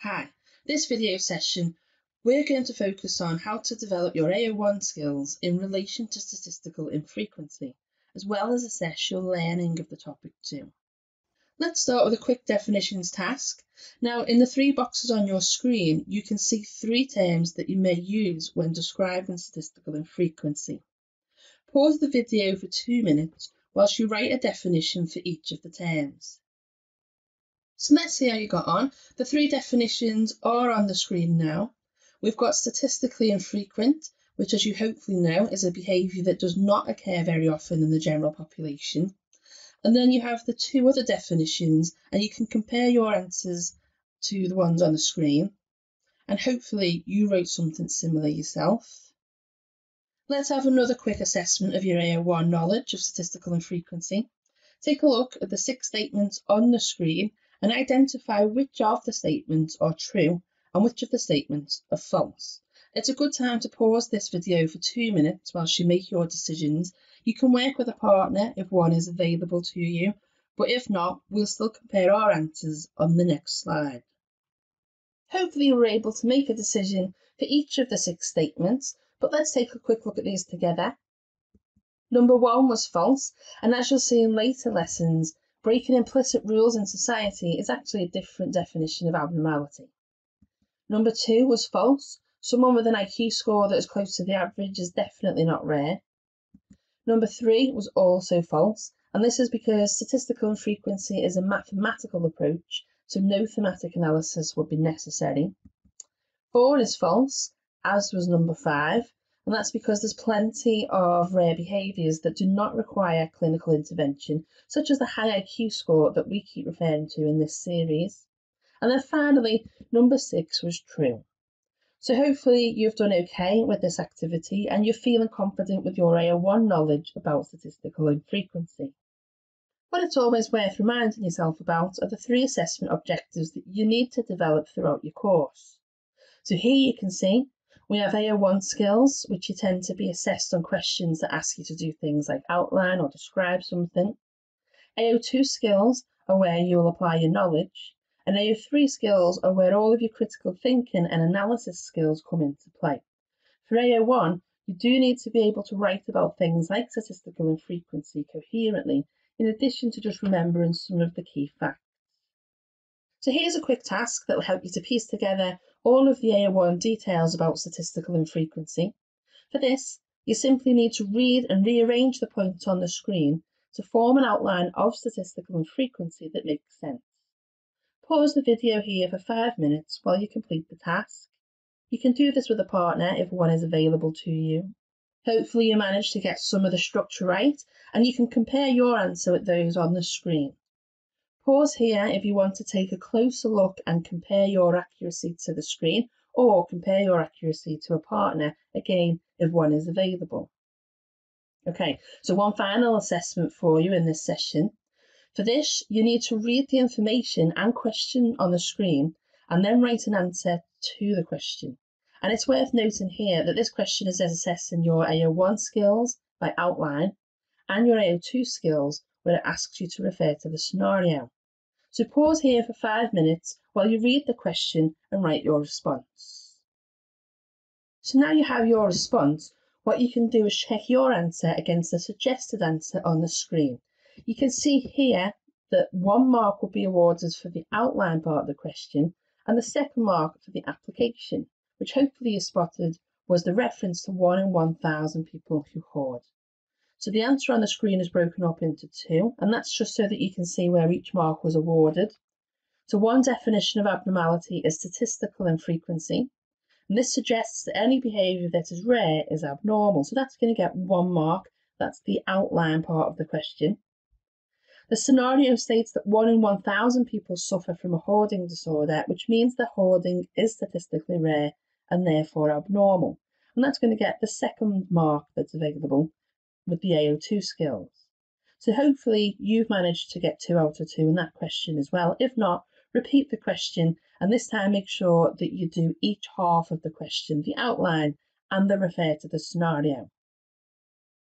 Hi, this video session we're going to focus on how to develop your AO1 skills in relation to statistical infrequency, as well as assess your learning of the topic too. Let's start with a quick definitions task. Now in the three boxes on your screen you can see three terms that you may use when describing statistical infrequency. Pause the video for two minutes whilst you write a definition for each of the terms. So let's see how you got on. The three definitions are on the screen now. We've got statistically infrequent, which as you hopefully know is a behaviour that does not occur very often in the general population. And then you have the two other definitions and you can compare your answers to the ones on the screen. And hopefully you wrote something similar yourself. Let's have another quick assessment of your AO1 knowledge of statistical infrequency. Take a look at the six statements on the screen and identify which of the statements are true and which of the statements are false. It's a good time to pause this video for two minutes whilst you make your decisions. You can work with a partner if one is available to you, but if not, we'll still compare our answers on the next slide. Hopefully you were able to make a decision for each of the six statements, but let's take a quick look at these together. Number one was false, and as you'll see in later lessons, breaking implicit rules in society is actually a different definition of abnormality. Number two was false. Someone with an IQ score that is close to the average is definitely not rare. Number three was also false, and this is because statistical infrequency is a mathematical approach, so no thematic analysis would be necessary. Four is false, as was number five, and that's because there's plenty of rare behaviours that do not require clinical intervention, such as the high IQ score that we keep referring to in this series. And then finally, number six was true. So hopefully you've done okay with this activity and you're feeling confident with your AO1 knowledge about statistical infrequency. What it's always worth reminding yourself about are the three assessment objectives that you need to develop throughout your course. So here you can see we have AO1 skills, which you tend to be assessed on questions that ask you to do things like outline or describe something. AO2 skills are where you will apply your knowledge. And AO3 skills are where all of your critical thinking and analysis skills come into play. For AO1, you do need to be able to write about things like statistical infrequency coherently, in addition to just remembering some of the key facts. So here's a quick task that will help you to piece together all of the AO1 details about statistical infrequency. For this, you simply need to read and rearrange the points on the screen to form an outline of statistical infrequency that makes sense. Pause the video here for five minutes while you complete the task. You can do this with a partner if one is available to you. Hopefully you manage to get some of the structure right and you can compare your answer with those on the screen. Pause here if you want to take a closer look and compare your accuracy to the screen or compare your accuracy to a partner, again, if one is available. Okay, so one final assessment for you in this session. For this, you need to read the information and question on the screen and then write an answer to the question. And it's worth noting here that this question is assessing your AO1 skills by outline and your AO2 skills where it asks you to refer to the scenario. So pause here for five minutes while you read the question and write your response. So now you have your response, what you can do is check your answer against the suggested answer on the screen. You can see here that one mark will be awarded for the outline part of the question and the second mark for the application, which hopefully you spotted was the reference to 1 in 1,000 people who hoard. So the answer on the screen is broken up into two, and that's just so that you can see where each mark was awarded. So one definition of abnormality is statistical infrequency, and this suggests that any behaviour that is rare is abnormal. So that's going to get one mark. That's the outline part of the question. The scenario states that 1 in 1,000 people suffer from a hoarding disorder, which means that hoarding is statistically rare and therefore abnormal. And that's going to get the second mark that's available with the AO2 skills. So hopefully you've managed to get two out of two in that question as well. If not, repeat the question and this time make sure that you do each half of the question, the outline and the refer to the scenario.